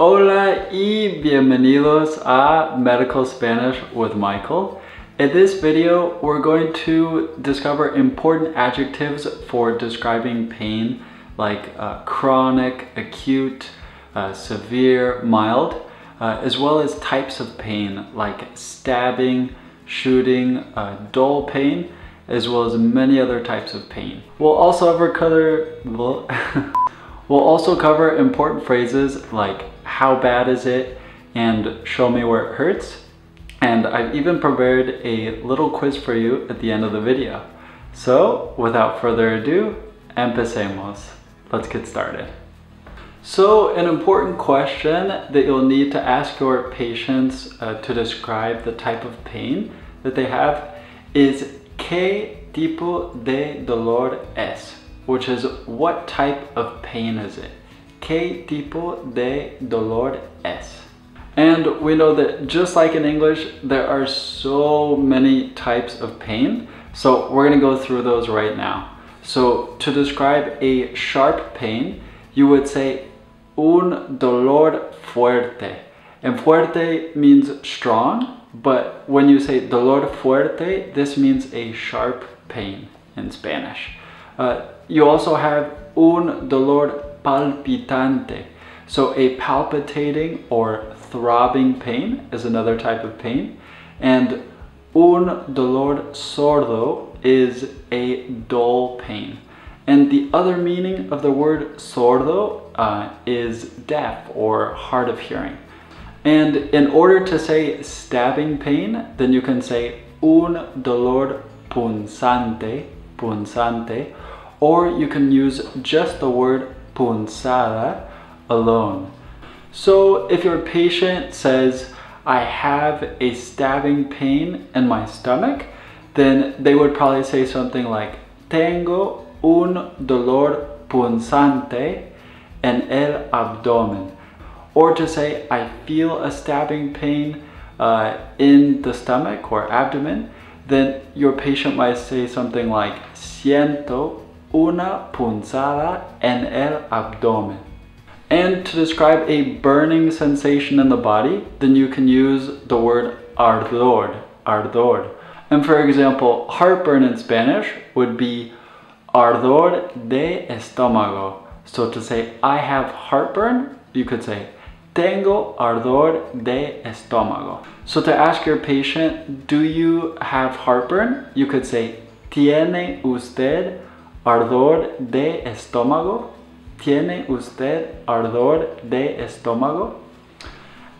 Hola y bienvenidos a Medical Spanish with Michael. In this video, we're going to discover important adjectives for describing pain like uh, chronic, acute, uh, severe, mild, uh, as well as types of pain like stabbing, shooting, uh, dull pain, as well as many other types of pain. We'll also cover, we'll also cover important phrases like how bad is it and show me where it hurts. And I've even prepared a little quiz for you at the end of the video. So without further ado, empecemos. Let's get started. So an important question that you'll need to ask your patients uh, to describe the type of pain that they have is ¿Qué tipo de dolor es? Which is what type of pain is it? ¿Qué tipo de dolor es? And we know that just like in English, there are so many types of pain. So we're gonna go through those right now. So to describe a sharp pain, you would say un dolor fuerte. And fuerte means strong, but when you say dolor fuerte, this means a sharp pain in Spanish. Uh, you also have un dolor palpitante. So a palpitating or throbbing pain is another type of pain. And un dolor sordo is a dull pain. And the other meaning of the word sordo uh, is deaf or hard of hearing. And in order to say stabbing pain, then you can say un dolor punzante, punzante, or you can use just the word punzada alone. So if your patient says, I have a stabbing pain in my stomach, then they would probably say something like, Tengo un dolor punzante en el abdomen. Or to say, I feel a stabbing pain uh, in the stomach or abdomen, then your patient might say something like, Siento una punzada en el abdomen. And to describe a burning sensation in the body, then you can use the word ardor, ardor. And for example, heartburn in Spanish would be ardor de estómago. So to say, I have heartburn, you could say, tengo ardor de estómago. So to ask your patient, do you have heartburn? You could say, ¿Tiene usted ardor de estómago? ¿Tiene usted ardor de estómago?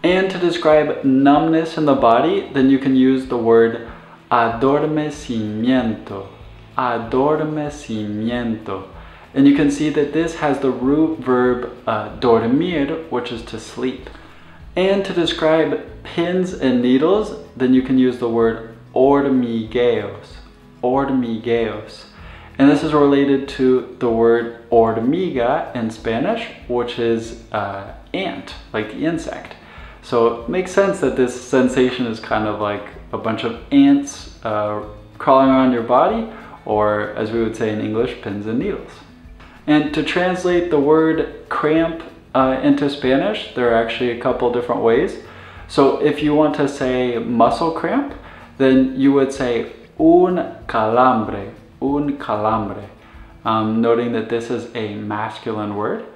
And to describe numbness in the body, then you can use the word adormecimiento. Adormecimiento. And you can see that this has the root verb uh, dormir, which is to sleep. And to describe pins and needles, then you can use the word hormigueos. Hormigueos. And this is related to the word hormiga in Spanish, which is uh, ant, like the insect. So it makes sense that this sensation is kind of like a bunch of ants uh, crawling around your body, or as we would say in English, pins and needles. And to translate the word cramp uh, into Spanish, there are actually a couple different ways. So if you want to say muscle cramp, then you would say un calambre, un calambre, um, noting that this is a masculine word.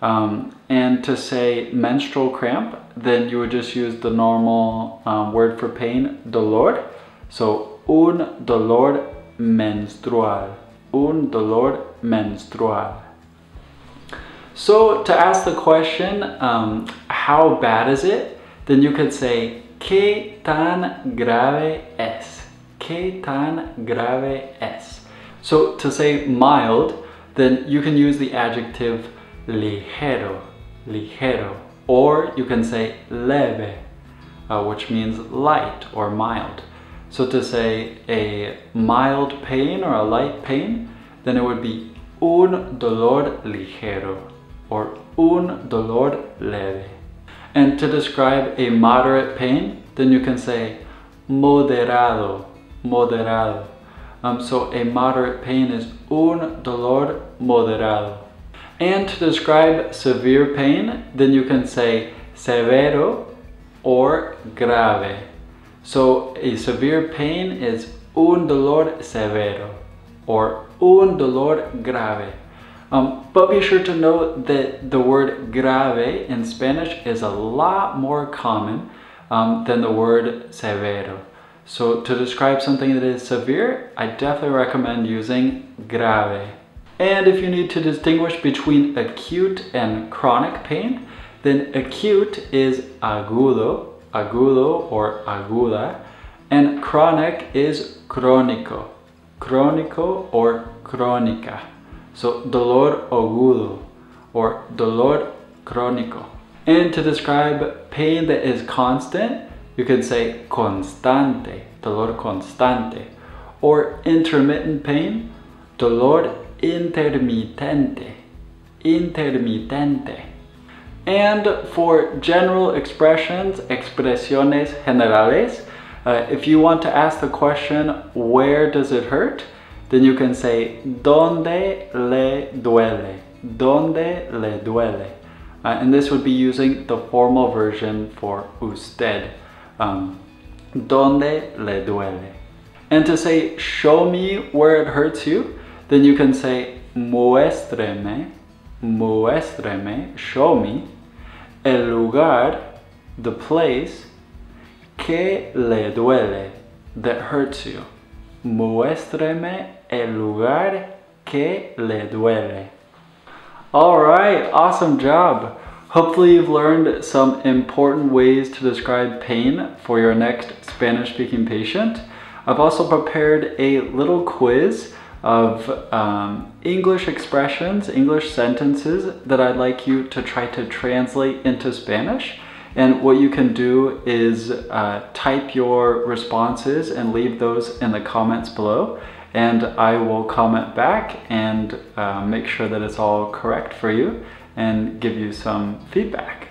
Um, and to say menstrual cramp, then you would just use the normal um, word for pain, dolor. So un dolor menstrual, un dolor menstrual. So to ask the question, um, how bad is it? Then you could say, ¿Qué tan grave es? ¿Qué tan grave es? So to say mild, then you can use the adjective ligero, ligero. Or you can say leve, uh, which means light or mild. So to say a mild pain or a light pain, then it would be un dolor ligero or un dolor leve. And to describe a moderate pain, then you can say moderado, moderado. Um, so a moderate pain is un dolor moderado. And to describe severe pain, then you can say severo or grave. So a severe pain is un dolor severo or un dolor grave. Um, but be sure to note that the word grave in Spanish is a lot more common um, than the word severo. So to describe something that is severe, I definitely recommend using grave. And if you need to distinguish between acute and chronic pain, then acute is agudo, agudo or aguda, and chronic is crónico, crónico or crónica. So dolor agudo or dolor crónico. And to describe pain that is constant, you can say constante, dolor constante. Or intermittent pain, dolor intermitente, intermitente. And for general expressions, expresiones generales, uh, if you want to ask the question, where does it hurt? Then you can say, ¿Dónde le duele? ¿Dónde le duele? Uh, and this would be using the formal version for usted. Um, ¿Dónde le duele? And to say, show me where it hurts you, then you can say, muéstreme, muéstreme, show me, el lugar, the place, que le duele, that hurts you. Muéstreme el lugar que le duele. All right, awesome job. Hopefully you've learned some important ways to describe pain for your next Spanish speaking patient. I've also prepared a little quiz of um, English expressions, English sentences that I'd like you to try to translate into Spanish. And what you can do is uh, type your responses and leave those in the comments below. And I will comment back and uh, make sure that it's all correct for you and give you some feedback.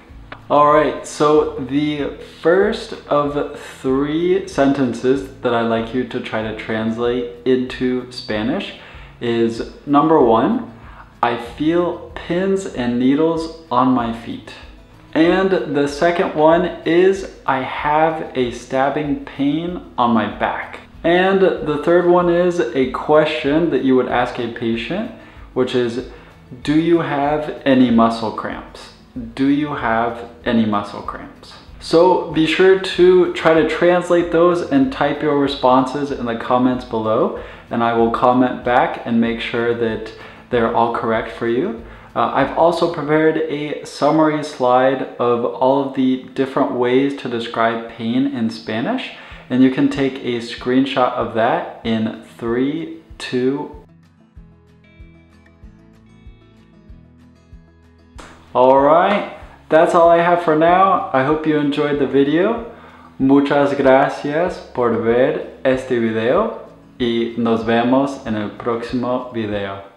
All right, so the first of three sentences that I'd like you to try to translate into Spanish is number one, I feel pins and needles on my feet. And the second one is I have a stabbing pain on my back. And the third one is a question that you would ask a patient, which is, do you have any muscle cramps? do you have any muscle cramps? So be sure to try to translate those and type your responses in the comments below and I will comment back and make sure that they're all correct for you. Uh, I've also prepared a summary slide of all of the different ways to describe pain in Spanish and you can take a screenshot of that in three, two, Alright, that's all I have for now. I hope you enjoyed the video. Muchas gracias por ver este video y nos vemos en el próximo video.